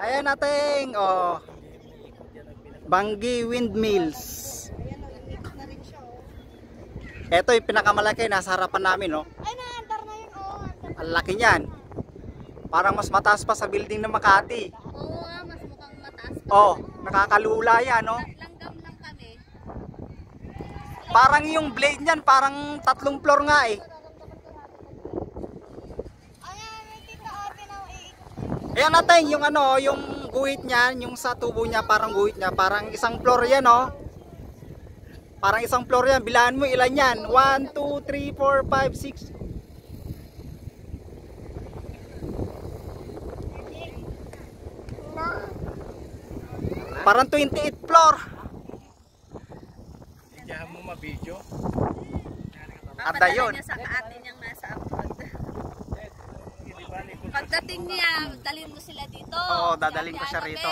Ayan nating, oh. Banggi Windmills. Ito yung pinakamalaki, nasa harapan namin, no? Ay, naandar na yun o. Andar. Ang laki niyan. Parang mas mataas pa sa building ng Makati. Oo nga, mas mukhang mataas pa. Oh, nakakalula yan, no? Langgam lang kami. Parang yung blade niyan, parang tatlong floor nga eh. Ayan natin, yung ano, yung guhit niyan, yung sa tubo niya, parang guhit niya, parang isang floor yan, no? Parang isang floor yan, bilahan mo ilan yan? 1, 2, 3, 4, 5, 6. Parang 28 floor. Hindi mo mabidyo. Ada yun. niya sa ate niyang nasa. Pagdating niya, dalhin mo sila dito. Oo, dadalhin ko siya rito.